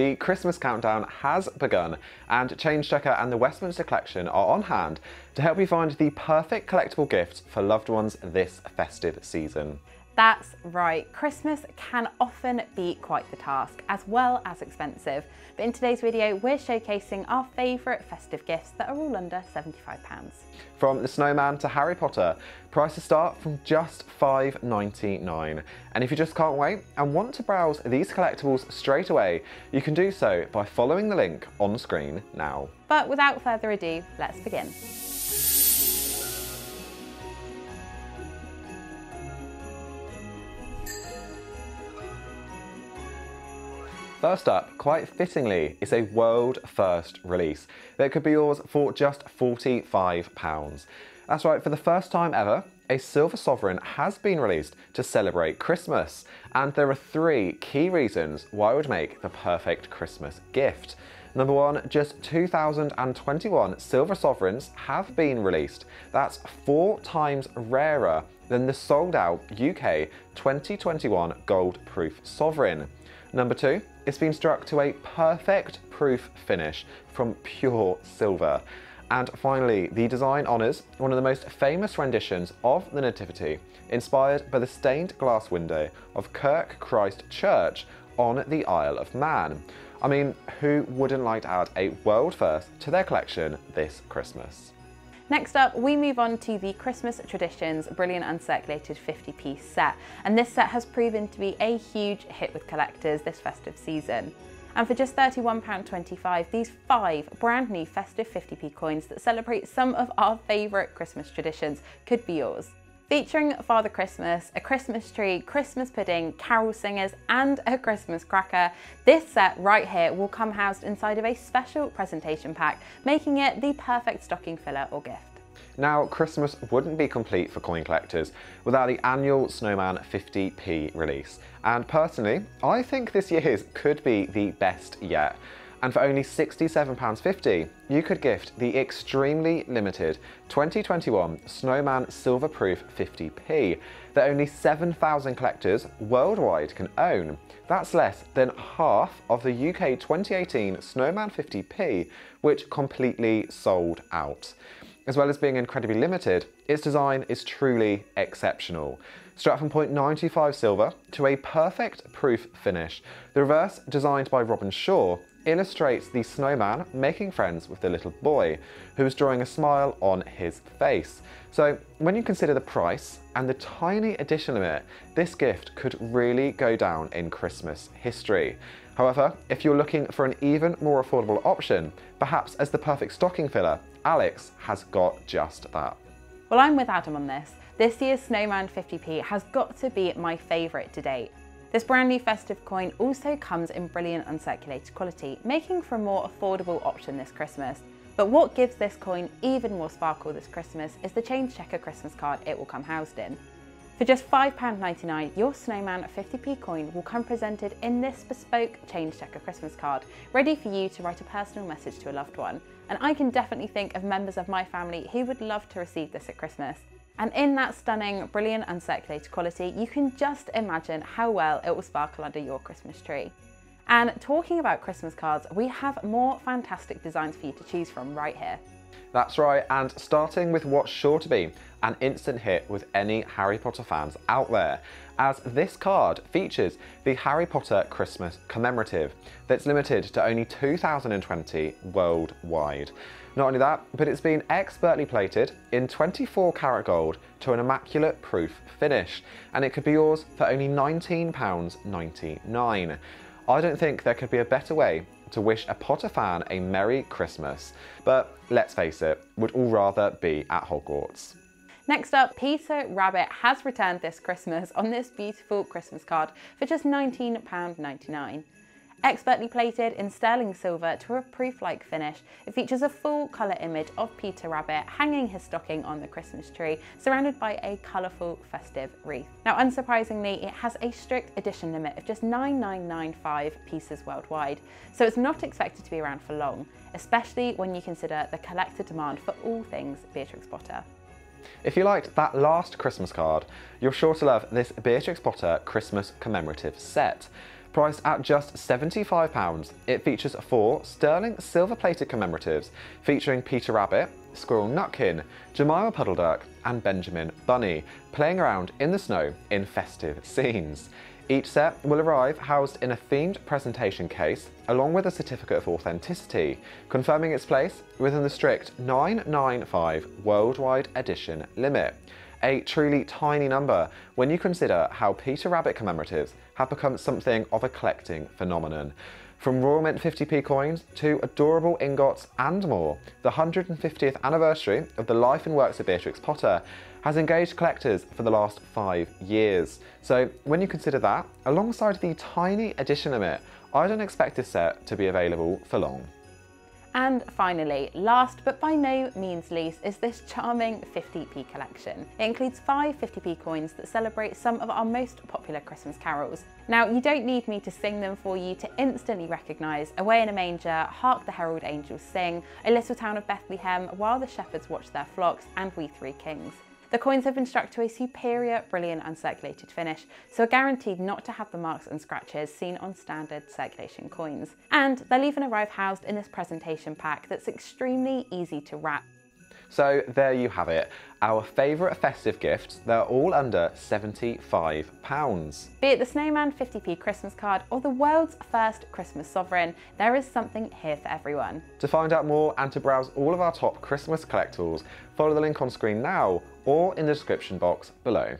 the Christmas countdown has begun, and Change Checker and the Westminster Collection are on hand to help you find the perfect collectible gift for loved ones this festive season. That's right, Christmas can often be quite the task, as well as expensive. But in today's video, we're showcasing our favourite festive gifts that are all under £75. From the snowman to Harry Potter, prices start from just $5.99. And if you just can't wait and want to browse these collectibles straight away, you can do so by following the link on screen now. But without further ado, let's begin. First up, quite fittingly, is a world first release that could be yours for just £45. That's right, for the first time ever, a silver sovereign has been released to celebrate Christmas. And there are three key reasons why it would make the perfect Christmas gift. Number one, just 2021 silver sovereigns have been released. That's four times rarer than the sold out UK 2021 gold proof sovereign. Number two, it's been struck to a perfect proof finish from pure silver. And finally, the design honours one of the most famous renditions of the Nativity, inspired by the stained glass window of Kirk Christ Church on the Isle of Man. I mean, who wouldn't like to add a world first to their collection this Christmas? Next up, we move on to the Christmas Traditions Brilliant Uncirculated 50 piece set. And this set has proven to be a huge hit with collectors this festive season. And for just £31.25, these five brand new festive 50p coins that celebrate some of our favourite Christmas traditions could be yours. Featuring Father Christmas, a Christmas tree, Christmas pudding, carol singers, and a Christmas cracker, this set right here will come housed inside of a special presentation pack, making it the perfect stocking filler or gift. Now, Christmas wouldn't be complete for coin collectors without the annual Snowman 50p release. And personally, I think this year's could be the best yet and for only £67.50, you could gift the extremely limited 2021 Snowman Silverproof 50p that only 7,000 collectors worldwide can own. That's less than half of the UK 2018 Snowman 50p, which completely sold out. As well as being incredibly limited, its design is truly exceptional. Struck from 0.95 silver to a perfect proof finish, the reverse, designed by Robin Shaw, illustrates the snowman making friends with the little boy, who is drawing a smile on his face. So when you consider the price and the tiny addition limit, this gift could really go down in Christmas history. However, if you're looking for an even more affordable option, perhaps as the perfect stocking filler, Alex has got just that. Well, I'm with Adam on this. This year's Snowman 50p has got to be my favourite to date. This brand new festive coin also comes in brilliant uncirculated quality, making for a more affordable option this Christmas. But what gives this coin even more sparkle this Christmas is the Change Checker Christmas card it will come housed in. For just £5.99, your Snowman 50p coin will come presented in this bespoke Change Checker Christmas card, ready for you to write a personal message to a loved one. And I can definitely think of members of my family who would love to receive this at Christmas. And in that stunning, brilliant uncirculated quality, you can just imagine how well it will sparkle under your Christmas tree. And talking about Christmas cards, we have more fantastic designs for you to choose from right here. That's right, and starting with what's sure to be an instant hit with any Harry Potter fans out there, as this card features the Harry Potter Christmas commemorative that's limited to only 2020 worldwide. Not only that, but it's been expertly plated in 24 karat gold to an immaculate proof finish, and it could be yours for only £19.99. I don't think there could be a better way to wish a Potter fan a Merry Christmas, but let's face it, we'd all rather be at Hogwarts. Next up, Peter Rabbit has returned this Christmas on this beautiful Christmas card for just £19.99. Expertly plated in sterling silver to a proof-like finish, it features a full colour image of Peter Rabbit hanging his stocking on the Christmas tree, surrounded by a colourful festive wreath. Now unsurprisingly, it has a strict edition limit of just 9995 pieces worldwide, so it's not expected to be around for long, especially when you consider the collector demand for all things Beatrix Potter. If you liked that last Christmas card, you're sure to love this Beatrix Potter Christmas commemorative set. Priced at just £75, it features four sterling silver plated commemoratives featuring Peter Rabbit, Squirrel Nutkin, Jemima Puddleduck, and Benjamin Bunny playing around in the snow in festive scenes. Each set will arrive housed in a themed presentation case, along with a certificate of authenticity, confirming its place within the strict 995 worldwide edition limit. A truly tiny number when you consider how Peter Rabbit commemoratives have become something of a collecting phenomenon. From Royal Mint 50p coins to adorable ingots and more, the 150th anniversary of the life and works of Beatrix Potter has engaged collectors for the last five years. So when you consider that, alongside the tiny edition limit, I don't expect this set to be available for long. And finally, last but by no means least, is this charming 50p collection. It includes five 50p coins that celebrate some of our most popular Christmas carols. Now, you don't need me to sing them for you to instantly recognise Away in a Manger, Hark the Herald Angels Sing, O Little Town of Bethlehem, While the Shepherds Watch Their Flocks, and We Three Kings. The coins have been struck to a superior, brilliant uncirculated finish, so are guaranteed not to have the marks and scratches seen on standard circulation coins. And they'll even arrive housed in this presentation pack that's extremely easy to wrap. So there you have it. Our favourite festive gifts, they're all under £75. Be it the Snowman 50p Christmas card or the world's first Christmas sovereign, there is something here for everyone. To find out more and to browse all of our top Christmas collectibles, follow the link on screen now or in the description box below.